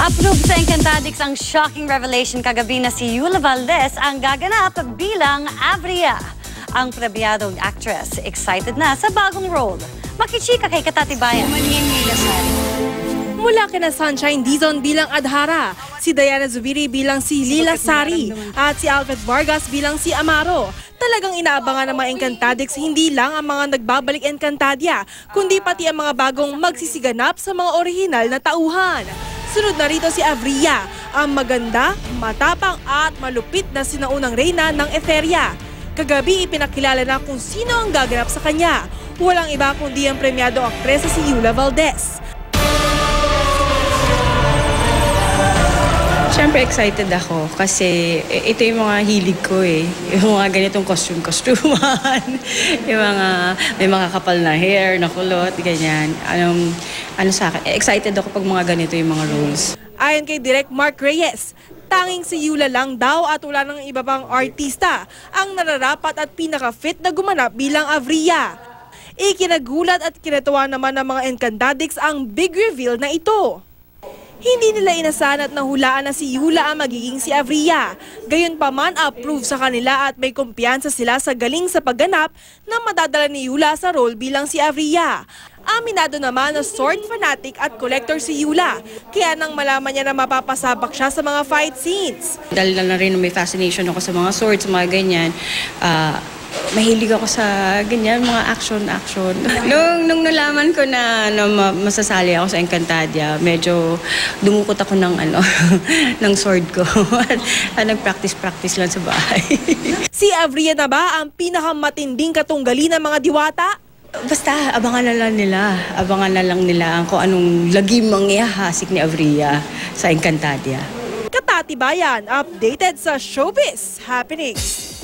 Approve sa Encantadix ang shocking revelation kagabi na si Yula Valdez ang gaganap bilang Avria. Ang prebyadong actress excited na sa bagong role. Makichika kay Katatibayan. Mula kina Sunshine Dizon bilang Adhara, si Diana Zubiri bilang si Lila Sari, at si Alfred Vargas bilang si Amaro. Talagang inaabangan ng mga Encantadix hindi lang ang mga nagbabalik Encantadia, kundi pati ang mga bagong magsisiganap sa mga orihinal na tauhan. Sunod na rito si Avria, ang maganda, matapang at malupit na sinaunang reyna ng Etheria. Kagabi ipinakilala na kung sino ang gaganap sa kanya. Walang iba kundi ang premyado aktresa si Yula Valdez. Siyempre excited ako kasi ito yung mga hilig ko eh. Yung mga ganitong costume-costuman. yung mga may makakapal na hair, na kulot, ganyan. Anong, ano sa akin, excited ako pag mga ganito yung mga roles. Ayon kay Direk Mark Reyes, tanging si Yula lang daw at wala ng iba pang artista ang nararapat at pinaka-fit na gumanap bilang Avria. Ikinagulat at kinatuwa naman ng mga Encantadix ang big reveal na ito. Hindi nila inasahan at nahulaan na si Yula ang magiging si Avria. Gayunpaman, approve sa kanila at may kumpiyansa sila sa galing sa pagganap na madadala ni Yula sa role bilang si Avria. Aminado naman na sword fanatic at collector si Yula, kaya nang malaman niya na mapapasabak siya sa mga fight scenes. Dahil na rin may fascination ako sa mga swords, mga ganyan. ah, mahilig ako sa ganyan, mga action-action. nung, nung nalaman ko na, na ma- masasali ako sa Encantadia, medyo dumukot ako ng, ano, ng sword ko. At nag-practice-practice lang sa bahay. Si Avria na ba ang pinakamatinding katunggali ng mga diwata? Basta, abangan na lang nila. Abangan na lang nila ang kung anong lagim ang ni Avria sa Encantadia. Katatibayan, updated sa Showbiz Happenings.